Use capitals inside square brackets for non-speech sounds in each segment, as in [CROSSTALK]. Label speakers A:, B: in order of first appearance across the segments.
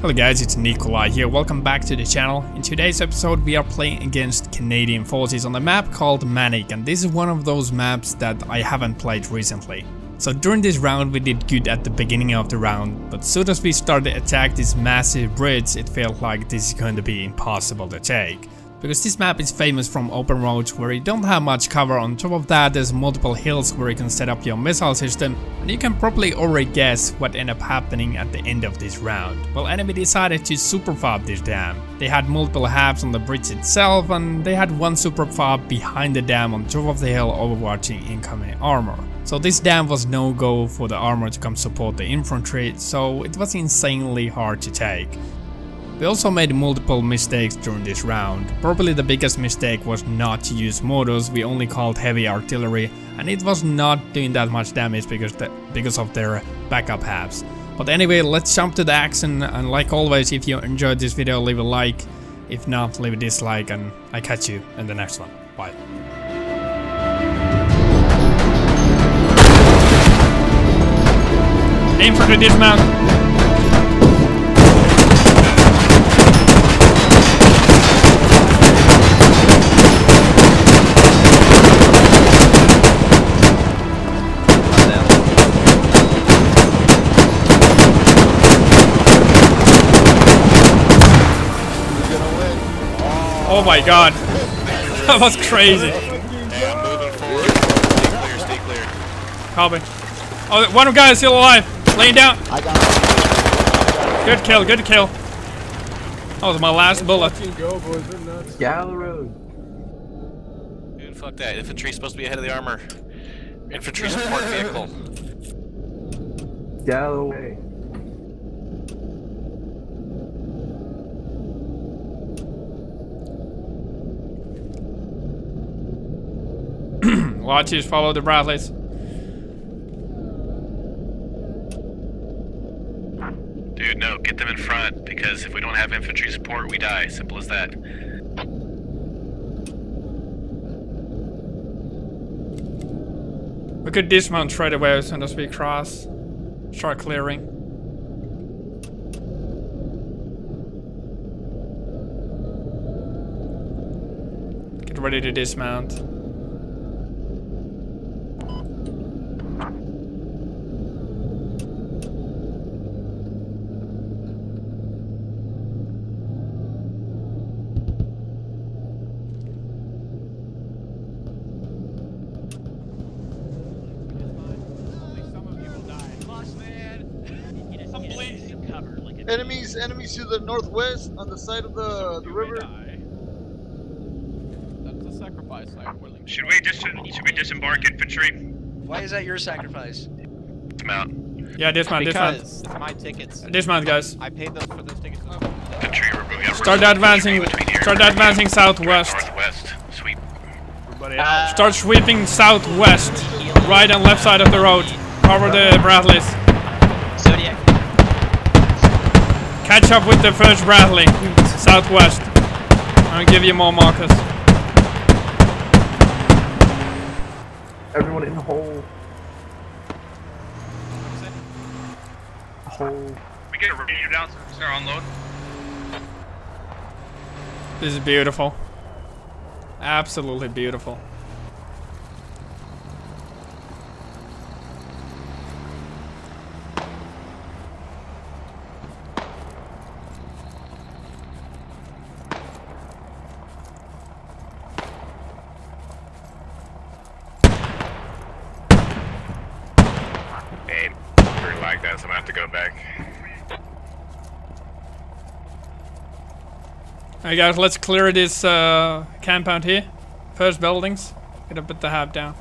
A: Hello guys, it's Nikolai here, welcome back to the channel. In today's episode we are playing against Canadian forces on a map called Manic and this is one of those maps that I haven't played recently. So during this round we did good at the beginning of the round, but soon as we started to attack this massive bridge it felt like this is going to be impossible to take because this map is famous from open roads where you don't have much cover on top of that there's multiple hills where you can set up your missile system and you can probably already guess what ended up happening at the end of this round. Well enemy decided to super fob this dam. They had multiple habs on the bridge itself and they had one super fob behind the dam on top of the hill overwatching incoming armor. So this dam was no go for the armor to come support the infantry so it was insanely hard to take. We also made multiple mistakes during this round. Probably the biggest mistake was not to use mortars, we only called heavy artillery and it was not doing that much damage because, the, because of their backup habs. But anyway, let's jump to the action and like always if you enjoyed this video leave a like, if not leave a dislike and I catch you in the next one. Bye. Aim for the dismount. Oh my god. [LAUGHS] that was crazy.
B: Yeah, moving forward. Stay clear, stay clear.
A: Copy. Oh, one guy is still alive. Laying down.
C: I got it.
A: Good kill, good kill. That was my last bullet.
C: Gallow Road.
B: Dude, fuck that. Infantry's supposed to be ahead of the armor. Infantry support vehicle.
C: Galloway. [CLEARS THROAT]
A: Watches follow the Bradleys.
B: Dude, no, get them in front, because if we don't have infantry support, we die. Simple as that.
A: We could dismount straight away as soon as we cross. Start clearing. Get ready to dismount.
D: Enemies, enemies to the northwest on the side of the, the river.
E: That's a sacrifice I'm willing to
F: Should we dis should we disembark infantry?
G: Why is that your sacrifice?
B: Mount.
A: Yeah, dismount, dismount.
E: Because it's my tickets.
A: Dismount, guys.
E: I paid those for those tickets.
B: Infantry, we're moving up.
A: Start advancing. Start advancing southwest.
B: Northwest. Sweep.
A: Start sweeping southwest. Right and left side of the road. Cover the Bradleys. Catch up with the first Bradley. Southwest. I'll give you more markers.
C: Everyone in the hole. Hole.
F: We get a radio down so we start unload.
A: This is beautiful. Absolutely beautiful.
B: Hey, like that, so I'm gonna have to go back.
A: Alright guys, let's clear this uh, compound here. First buildings. Gonna put the hab down.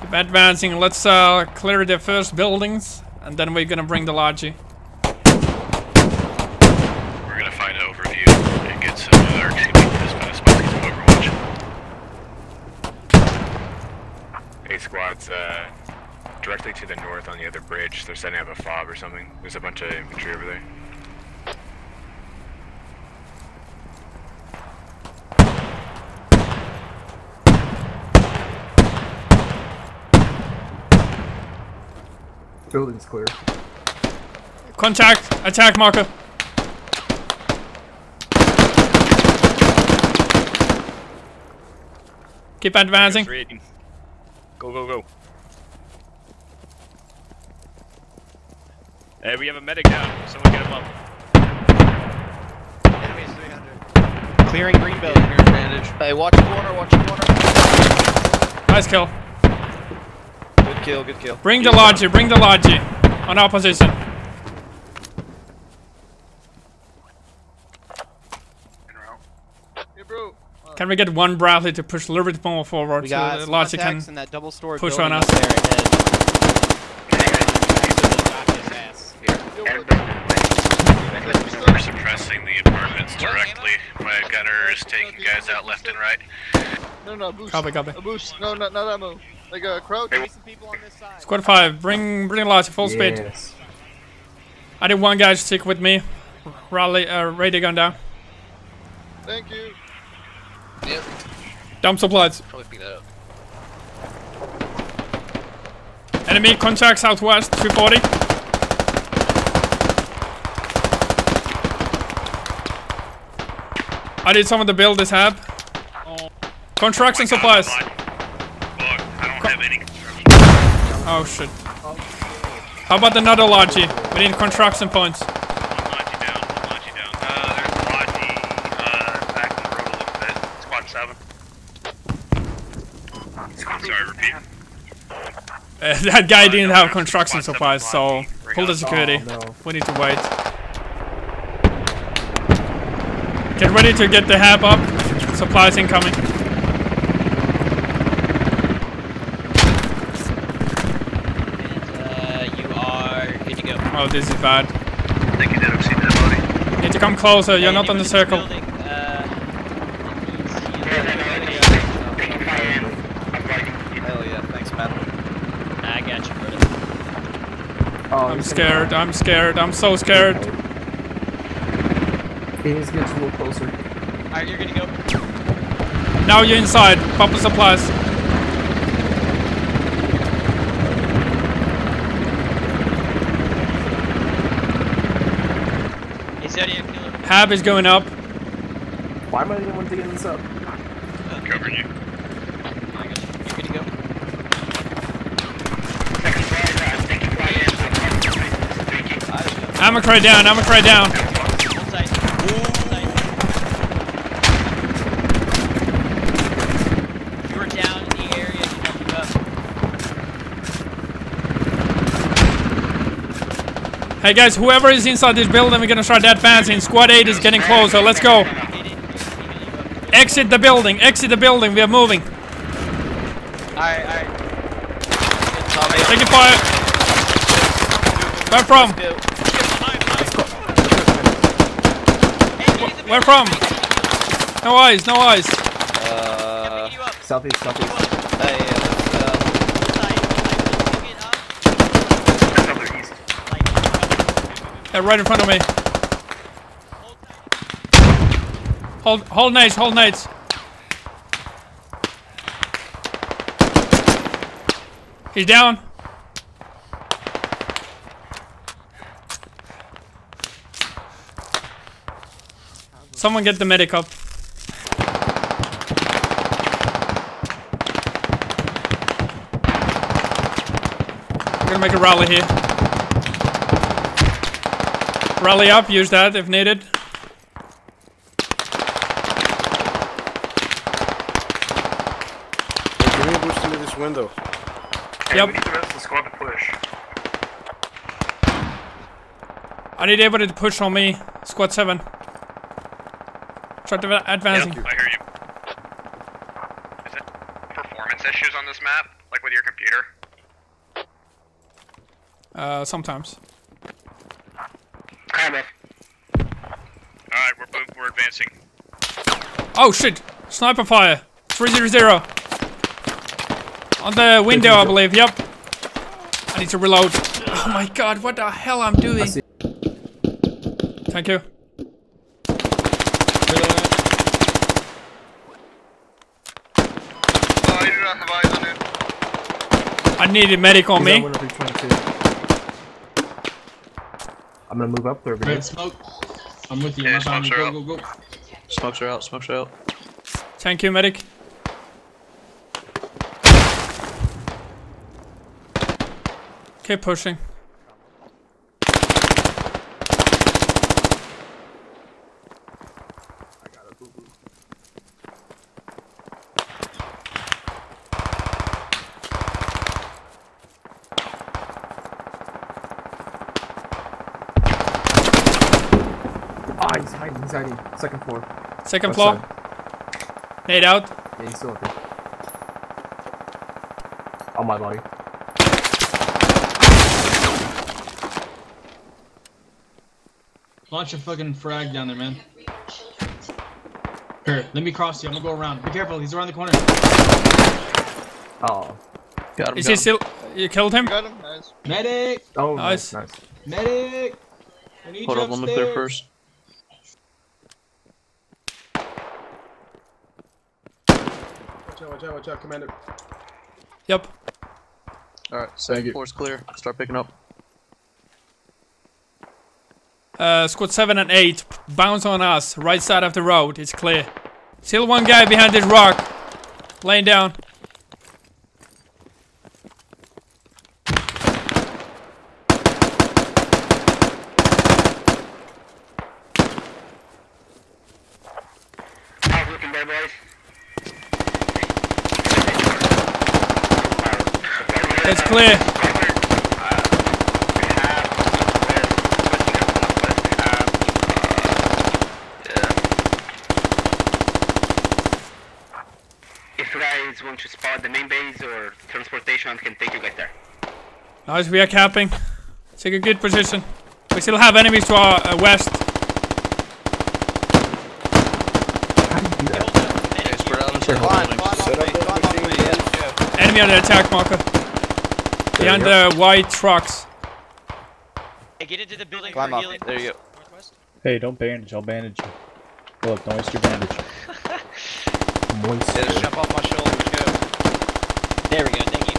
A: Keep advancing. Let's uh, clear the first buildings. And then we're gonna bring the Logi.
B: We're gonna find an overview and get some, uh, or excuse me, just find a spot to get some overwatch. Eight squads, uh, directly to the north on the other bridge. They're setting up a fob or something. There's a bunch of infantry over there.
C: Building's clear.
A: Contact. Attack marker. Keep advancing.
F: Go, go, go. Hey, we have a medic down. Someone get him up.
G: Enemies 300.
E: Clearing green building.
G: In advantage.
D: Hey, watch corner, watch corner.
A: Nice kill.
G: Good kill, good kill.
A: Bring the Logi, bring the Logi. On our position.
D: Hey, bro.
A: Can we get one Bradley to push a little bit more forward
E: We
A: so
E: got
A: the
E: some
A: Logi can...
E: in that double story
A: push on
E: up
A: us.
E: there ahead. Got his ass.
D: yo, what-
B: We're the apartments directly. My gunner is taking guys out left and right.
D: No, no, boost.
A: Copy, copy.
D: A boost. No, not, not ammo. Like a crouch.
E: There's some people on this side.
A: Squad 5, bring bring Logi full speed. I need one guy to stick with me. Rally, uh, radio gun down.
D: Thank you. Yep.
A: Dump supplies.
G: Probably pick that up.
A: Enemy contact southwest, 240. I need someone to build this hab. Contracts and supplies.
F: Look, I don't have any construction.
A: Oh shit. How about another Logi? We need construction points.
F: One Logi down, one Logi down. Uh, there's a Logi, uh, back on the road a little bit. Squad 7. Sorry, repeat.
A: Uh, [LAUGHS] that guy
F: Uh,
A: didn't
F: no,
A: have construction supplies, so pull the security.
C: Oh, no.
A: We need to wait. Get ready to get the hab up. Supplies incoming.
G: And uh, you are good to go.
A: Oh, this is bad.
F: Thank you, Denim. See that body?
A: Need to come closer. You're not on the circle.
G: Building, uh, Hell yeah, thanks, man. I got you, brother.
C: Oh,
A: I'm scared. I'm scared. I'm so scared.
C: He needs to get a little closer.
G: Alright, you're good to go.
A: Now you're inside. Pop the supplies.
G: Hey, Zodiac Killer.
A: Hab is going up.
C: Why am I the only one digging this up?
F: Covering you.
G: I got you. You're good to go.
A: Ammo crate down. Ammo crate down.
G: Hold tight. Hold tight. You were down in the area to help you up.
A: Hey guys, whoever is inside this building, we're gonna start that advancing. Squad 8 is getting closer. Let's go.
G: Hit it. He's healing you up.
A: Exit the building. Exit the building. We are moving.
G: Alright, alright.
A: Taking fire. Where from?
G: Hey, get in the
A: Where from? No eyes. No eyes.
G: Yeah, picking you up.
C: Southeast, southeast.
G: Uh, hold tight. Hold tight. Pick it up.
A: They're right in front of me.
G: Hold,
A: hold nades. Hold nades. He's down. Someone get the medic up. We're gonna make a rally here. Rally up, use that if needed.
H: Give me a boost into this window.
A: Yep.
F: We need the rest of the squad to push.
A: I need everybody to push on me. Squad 7. Start adva- advancing.
H: Thank you.
F: I hear you. Is it performance issues on this map? Like with your computer?
A: Uh, sometimes.
F: Alright, we're, boom, we're advancing.
A: Oh shit! Sniper fire! 300. On the window, I believe. Yep. I need to reload. Oh my god, what the hell I'm doing? Thank you.
D: I do not have eyes on it.
A: I need a medic on me.
C: I'm gonna move up there.
H: Red
C: Red.
H: smoke. I'm with you.
F: Yeah,
H: I'm behind you. Go, go, go.
G: Smokes are out, smokes are out.
A: Thank you, medic. Keep pushing.
C: Ah, he's hiding. He's hiding. Second floor.
A: Second
C: Left
A: floor.
C: side.
A: Nade out.
C: Yeah, he's still up there. On my body.
H: Launch a fucking frag down there, man. Here, let me cross you. I'm gonna go around. Be careful. He's around the corner.
C: Oh.
G: Got him.
A: Is
G: got
A: he
G: him.
A: still? You killed him?
D: Got him. Nice.
H: Medic!
C: Oh,
A: Nice.
C: nice. Nice.
H: Medic! I need
G: Hold
H: you
G: up, let me clear
H: upstairs.
G: first.
C: Watch out! Watch out! Watch out, Commander.
A: Yep.
G: Alright,
C: Thank
G: second
C: you.
G: floor's clear. Start picking up.
A: Uh, squad 7 and 8. Bounce on us. Right side of the road. It's clear. Still one guy behind this rock. Laying down.
F: How's looking there, boys?
A: It's clear.
I: If you guys want to spot the main base or transportation, can take you guys there.
A: Nice, we are capping. Take a good position. We still have enemies to our uh, west.
C: How do you do that?
G: Okay, spread out into the
D: Climb,
G: building.
D: climb off me. Climb off me. Yeah.
A: Enemy on the attack marker. Behind the white trucks.
E: Hey, get into the building
D: Climb up.
G: There you go.
E: Northwest.
J: Hey, don't bandage. I'll bandage you. Look, don't waste your bandage. [LAUGHS]
C: Moist.
G: Yeah, just jump off my shoulders. Go.
E: There we go. Thank you.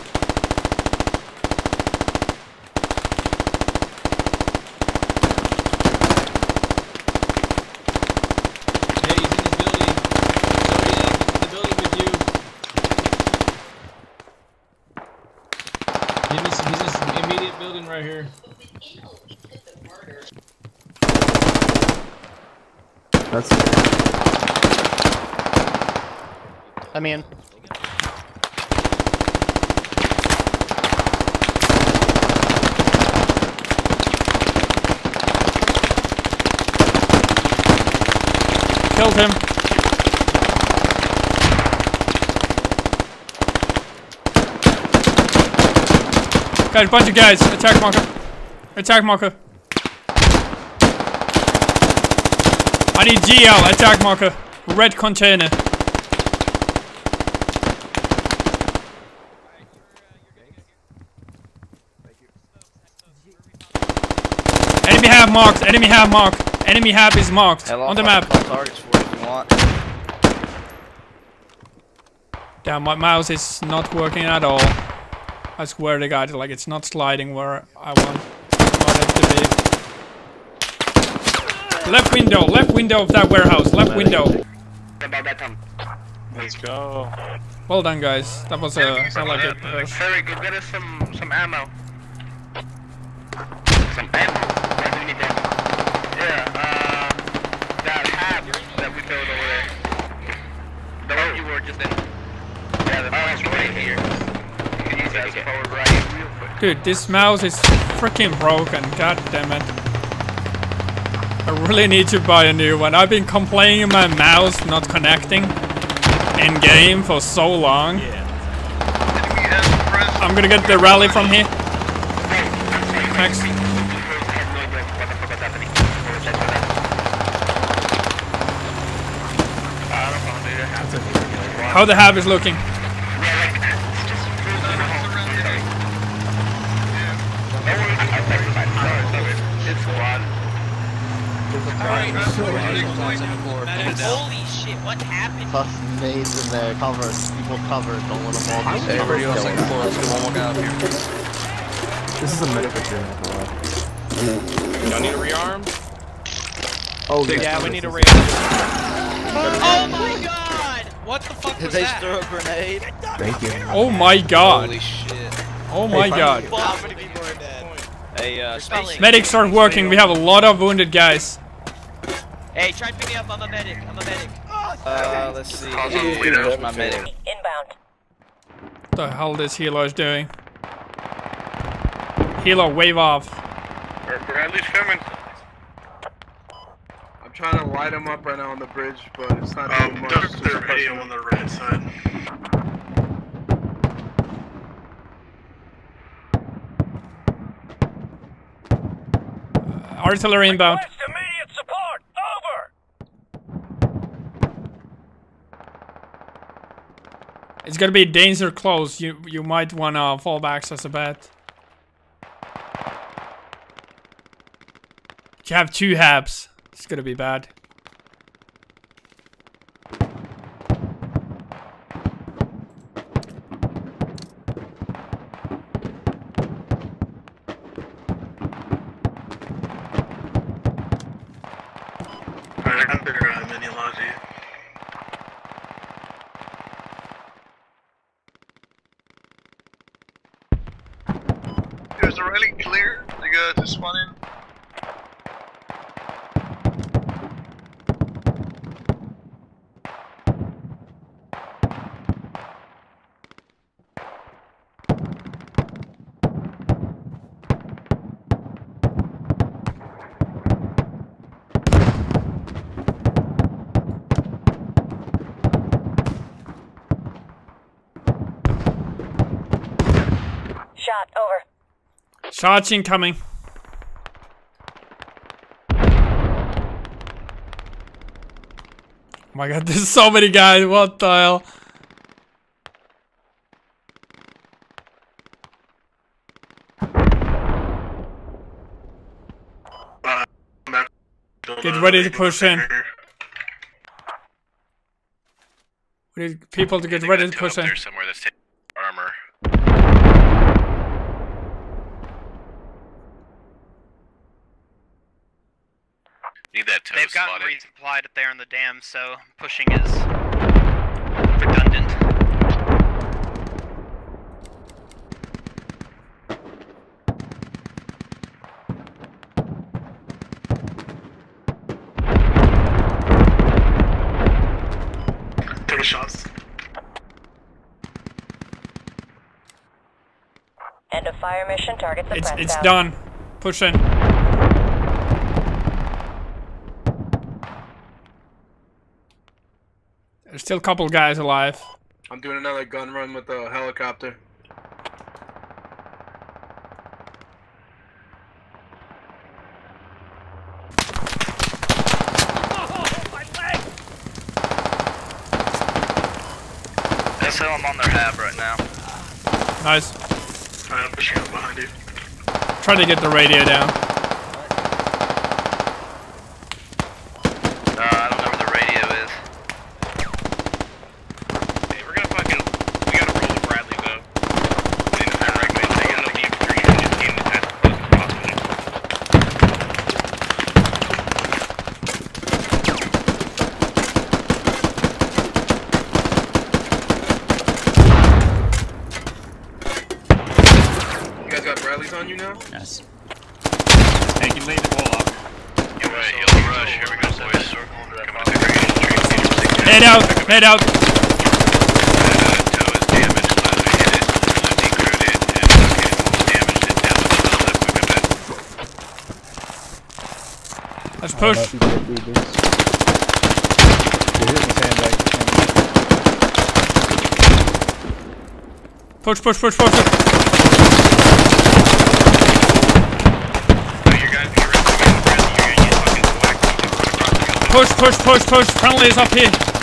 H: Hey, he's in this building. Zodiac, he's in the building with you. He's in this, he's in immediate building right here.
C: That's
E: Let me in.
A: Killed him. Guys, bunch of guys. Attack marker. Attack marker. I need GL. Attack marker. Red container. Enemy have marked. Enemy have marked. Enemy have is marked on the map.
G: fucking call targets for you if you want.
A: Damn, my mouse is not working at all. I swear to God, like it's not sliding where I want, want it to be. Left window, left window of that warehouse, left window.
I: About that time.
F: Let's go.
A: Well done, guys. That was a sound like it. uh,
I: Very good. Get us some some ammo. Some ammo. Where do we need that? Yeah. Uh, that hab that we built over there. The one you were just in. Yeah, the one's right here. You can use that as forward right real quick.
A: Dude, this mouse is freaking broken. God damn it. I really need to buy a new one. I've been complaining my mouse not connecting in game for so long. I'm gonna get the rally from here. How the hab is looking.
E: Holy shit! What happened?
D: Tough nades in there. Cover. People cover. Don't let them walk.
G: Hey, everybody on second floor. Let's get one guy up here.
C: This is a medical journey.
F: Y'all need a rearm?
C: Oh, yes,
H: Yeah, we need a
C: yes,
H: rear.
E: Oh my god!
H: What the fuck
G: Did
H: was
G: they throw a grenade?
C: Thank you.
A: Oh my god.
H: Holy shit.
A: Oh my god.
G: How uh.
A: Medics start working. We have a lot of wounded guys.
E: Hey, try and pick me up. I'm a medic. I'm a medic.
G: Uh, let's see.
B: Call
G: Where's
B: some
G: my medic?
A: What the hell this healer is doing? Healer, wave off.
F: Bradley's coming.
K: I'm trying to light him up right now on the bridge, but it's not
B: Um,
K: doing much.
B: there's
K: Just
B: the
K: pressing
B: radio
K: him.
B: on the right side.
A: Artillery inbound. It's gonna be danger close. You you might wanna fall back as a bet. You have two habs. It's gonna be bad.
B: Alright, I got their uh, mini logi.
D: Is the rally clear? They got to spawn in.
L: Shot over.
A: Shots incoming. Oh my god, [LAUGHS] there's so many guys. What the hell? Get ready to push in. We need people to get ready to push in.
B: somewhere that's taking armor. Need that TOW
F: They've gotten
B: spotted.
F: resupplied there in the dam, so pushing is redundant.
B: Take a shots.
L: End of fire mission. Target
A: It's
L: suppressed
A: it's
L: out.
A: done. Push in. Still a couple guys alive.
K: I'm doing another gun run with the helicopter.
I: SO, I'm on their hab right now.
A: Nice.
B: Alright, I'm pushing up behind you.
A: Try to get the radio down.
I: Uh, I don't know where the radio is.
F: Hey, we're gonna fucking. We gotta roll the Bradley though. And I recommend taking the infantry and just getting as close as possible.
K: You guys got Bradleys on you now?
M: Yes. Taking lead at Warlock.
B: You're right, yellow rush. Here we go, boys. Coming to the infantry.
A: Head out. Head out.
B: TOW is damaged. Glad we hit it. Fully decrewed it and fucking damaged it down to the left. We got that.
A: Let's
J: I don't know
A: push.
J: if you can do this. You're hitting the sandbag.
A: Push, push, push, push. push.
F: So you guys get ready to go Bradley. You're gonna get fucking whacked across the field.
A: Push, push, push, push. Is up here.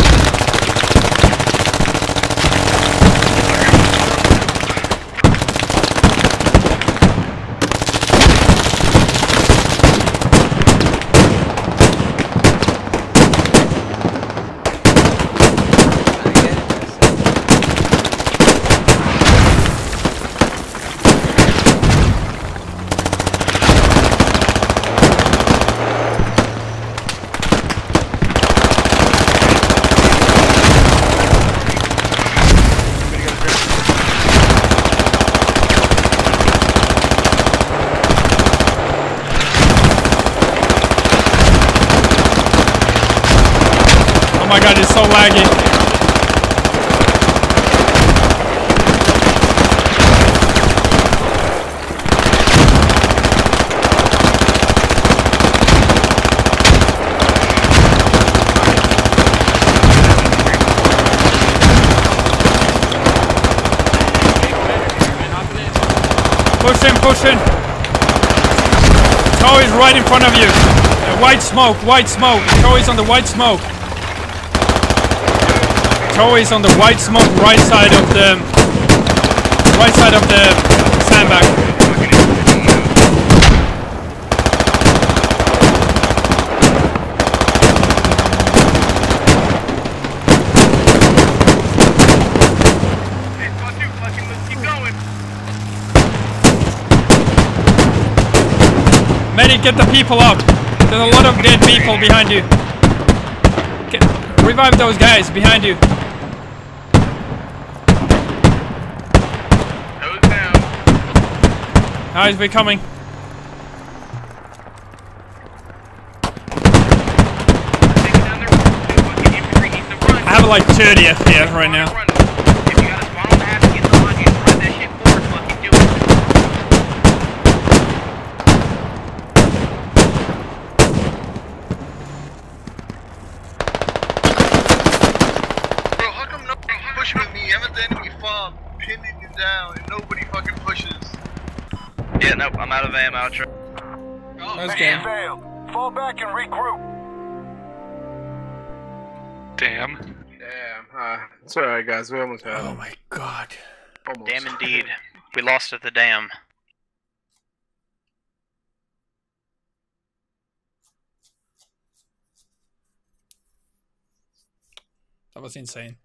A: My god, it's so laggy. Push in, push in. TOW is right in front of you. White smoke, white smoke. TOW is on the white smoke. TOW is on the white smoke, right side of the right side of the sandbag. Medic, get the people up. There's a lot of dead people behind you. Get, revive those guys behind you. Guys, we're coming. I have like 30 FPS right now.
D: Bro, how come nobody pushing with me? I'm at the enemy farm, pinning you down, and nobody fucking pushes.
E: Yeah, nope, I'm out of ammo. I'll try.
A: Nice game.
L: Fall back and regroup.
N: Damn.
K: Damn. Uh, it's alright, guys. We almost had
A: Oh my god.
K: Almost.
E: Damn [LAUGHS] indeed. We lost at the dam.
A: That was insane.